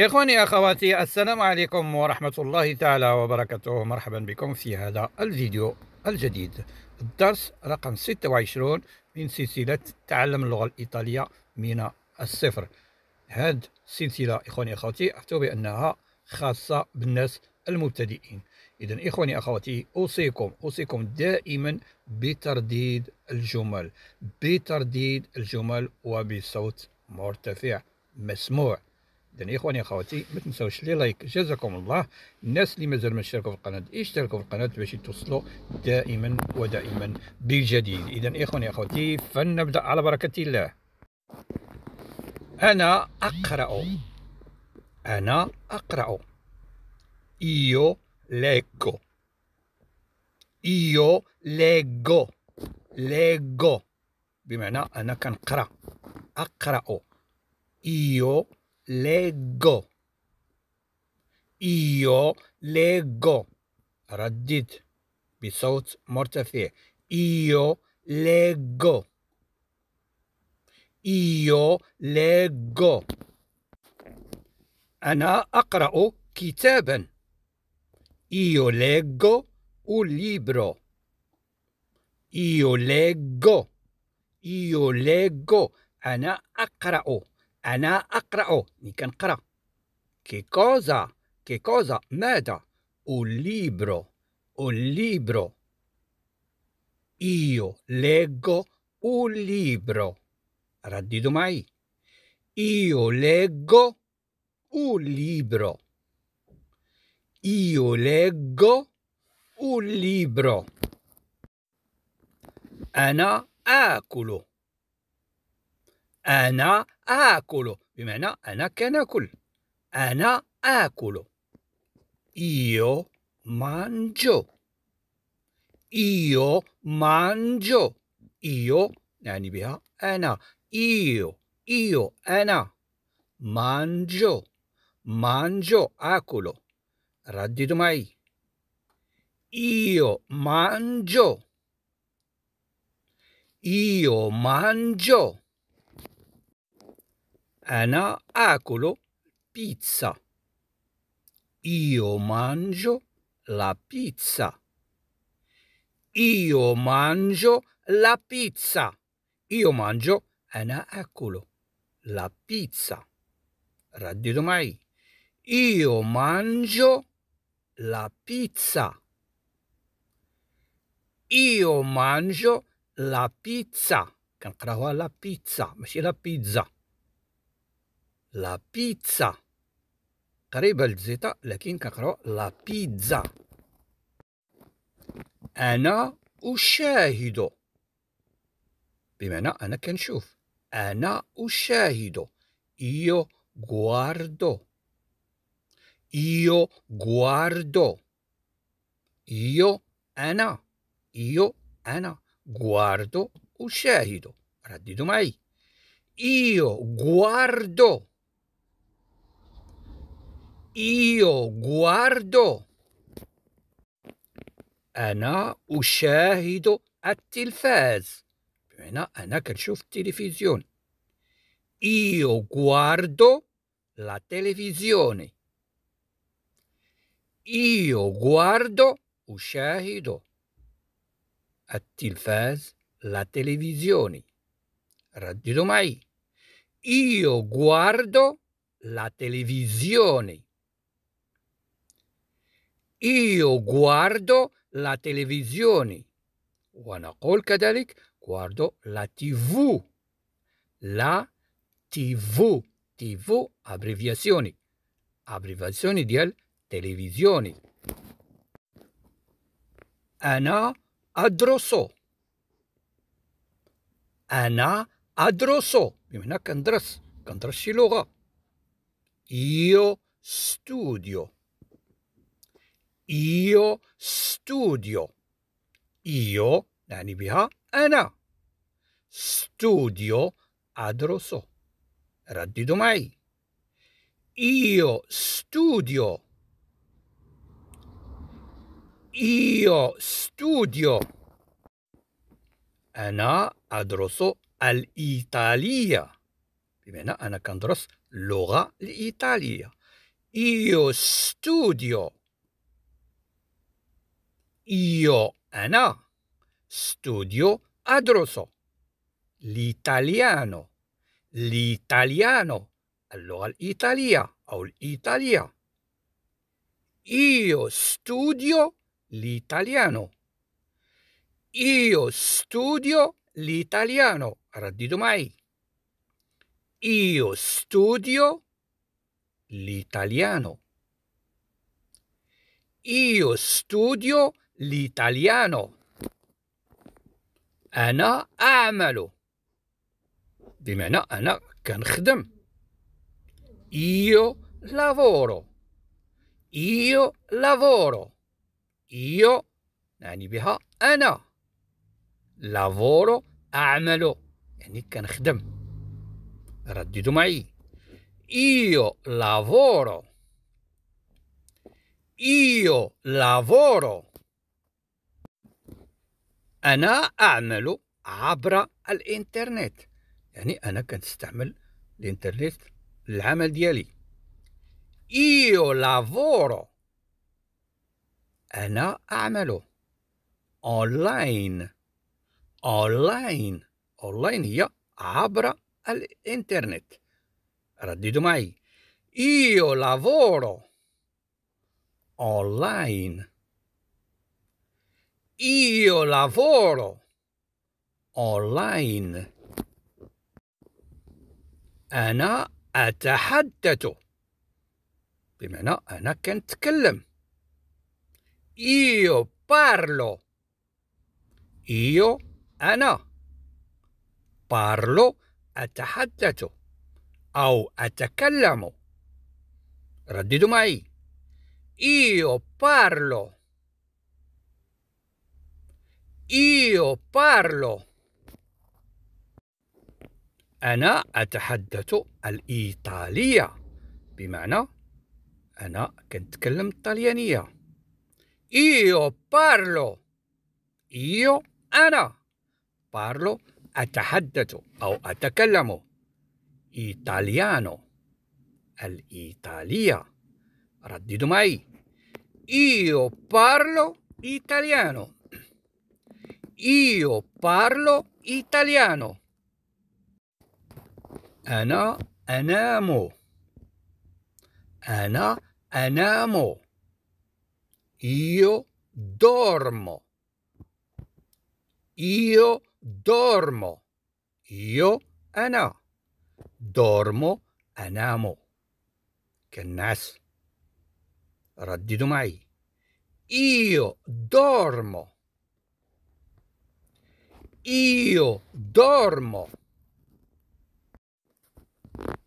إخواني أخواتي السلام عليكم ورحمة الله تعالى وبركاته. مرحبا بكم في هذا الفيديو الجديد. الدرس رقم 26 من سلسلة تعلم اللغة الإيطالية من الصفر. هذه السلسلة إخواني أخواتي أحتوي بأنها خاصة بالناس المبتدئين. إذا إخواني أخواتي أوصيكم أوصيكم دائما بترديد الجمل بترديد الجمل وبصوت مرتفع مسموع. اذا إخواني أخواتي ما تنساوش لي لايك. جزاكم الله. الناس اللي مازال ما اشتركوا في القناة اشتركوا في القناة باش توصلوا دائما ودائما بالجديد. اذا إخواني أخواتي فلنبدأ على بركة الله. أنا أقرأ. أنا أقرأ. io leggo io leggo leggo بمعنى أنا كنقرأ. أقرأ. io leggo io leggo ردد بصوت مرتفع io leggo io leggo أنا أقرأ كتابا io leggo un libro io leggo io leggo أنا أقرأ أنا أقرأ يعني كنقرأ كي كوزا كي كوزا ماذا un libro un libro io leggo un libro رددوا معي io leggo un libro io leggo un libro أنا آكل أنا آكل بمعنى أنا كناكل أنا آكل io mangio io mangio io يعني بها أنا io io أنا mangio mangio آكل رددوا معي io mangio io mangio أنا آكل بيتزا io mangio la pizza io mangio la pizza io mangio أنا آكل la pizza رددوا معي io mangio la pizza io mangio la pizza كنقراوها لا بيتزا ماشي لا بيتزا لا بيتزا قريبة للزيتا لكن كنقراو لا بيتزا أنا أشاهد بمعنى أنا كنشوف أنا أشاهد io guardo. Io guardo. Io أنا io أنا guardo أشاهد رددوا معي io guardo. io guardo أنا أشاهد التلفاز بمعنى أنا كنشوف التلفزيون io guardo la televisione io guardo أشاهد التلفاز la televisione رددوا معي io guardo la televisione io guardo la televisione ونقول كذلك guardo la tv la tv tv abbreviazioni abbreviazioni ديال تلفزيوني أنا أدرس أنا أدرس بمعنى كندرس كندرس شي لغة io studio io studio io يعني بها أنا studio أدرس رددوا معي io studio io studio أنا أدرس الإيطالية بمعنى أنا كندرس اللغة الإيطالية io studio io أنا studio أدرس l'italiano l'italiano اللغة الإيطالية أو الإيطالية io studio l'italiano io studio l'italiano رددوا معي io studio l'italiano io studio l'italiano أنا أعمل. بمعنى أنا كنخدم. io lavoro io lavoro io يعني بها أنا. lavoro أعمل. يعني كنخدم. رددوا معي. io lavoro io lavoro أنا أعمل عبر الإنترنت. يعني أنا كنستعمل الإنترنت للعمل ديالي. Io lavoro أنا أعمل online. online. online هي عبر الإنترنت. رددوا معي. Io lavoro online io lavoro online. أنا أتحدث. بمعنى أنا كنتكلم. io parlo. io أنا parlo أتحدث أو أتكلم. رددوا معي. io parlo. Io parlo أنا أتحدث الإيطالية بمعنى أنا كنتكلم الطليانية Io parlo Io أنا. parlo أتحدث أو أتكلم إيطاليانو. الإيطالية. رددوا معي. Io parlo italiano Io parlo italiano. أنا أنام. أنا أنام. Io dormo. Io dormo. Io أنا. dormo أنام. كالناس. رددوا معي. Io dormo. Io dormo.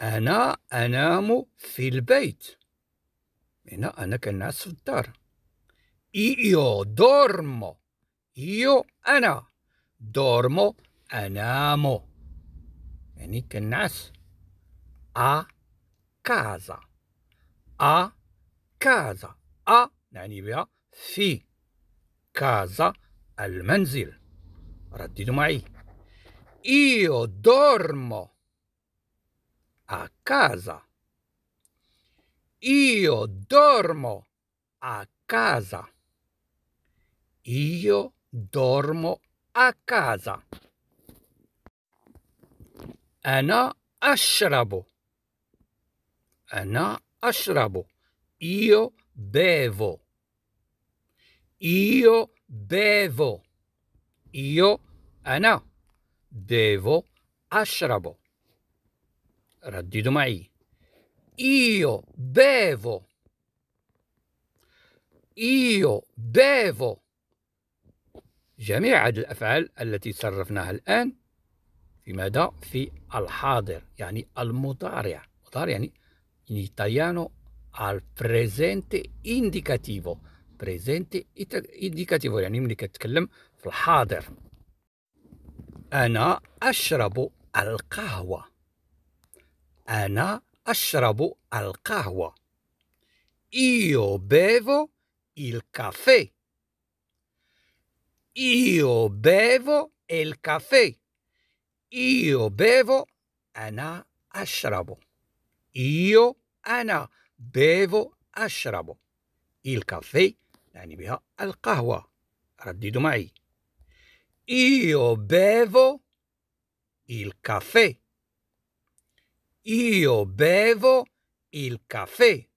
أنا أنام في البيت. هنا أنا كنعس في الدار. Io dormo. Io أنا. dormo أنام. يعني كنعس. A casa. A casa. A يعني بها في. casa المنزل. رددوا معي Io dormo a casa. Io dormo a casa. Io dormo a casa. أنا أشرب. أنا أشرب. Io bevo. Io bevo. Io أنا devo أشرب رددوا معي. Io bevo Io bevo جميع هذه الأفعال التي صرفناها الآن في ماذا؟ في الحاضر يعني المضارع. مضارع يعني in italiano al presente indicativo. Presente indicativo يعني ملي كتكلم في الحاضر. أنا أشرب القهوة. أنا أشرب القهوة. Io bevo il caffè. Io bevo il caffè. Io bevo أنا أشرب. Io أنا بيفو أشرب. الكافي يعني بها القهوة. رددوا معي. Io bevo il caffè. Io bevo il caffè.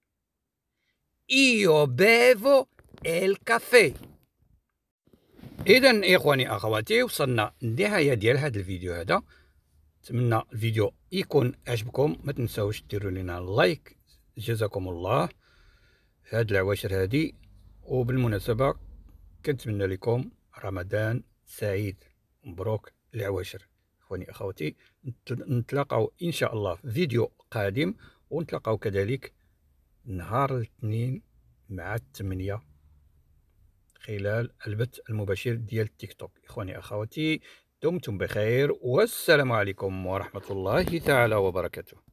Io bevo il caffè. اذا اخواني اخواتي وصلنا للنهايه ديال هذا الفيديو هذا نتمنى الفيديو يكون عجبكم ما تنساوش ديروا لنا لايك جزاكم الله هذه العواشر هذه وبالمناسبه كنتمنى لكم رمضان سعيد مبروك العواشر اخواني اخواتي نتلاقاو إن شاء الله في فيديو قادم ونتلاقاو كذلك نهار الاثنين مع الثمانية خلال البث المباشر ديال التيك توك. إخواني اخواتي دمتم بخير والسلام عليكم ورحمة الله تعالى وبركاته.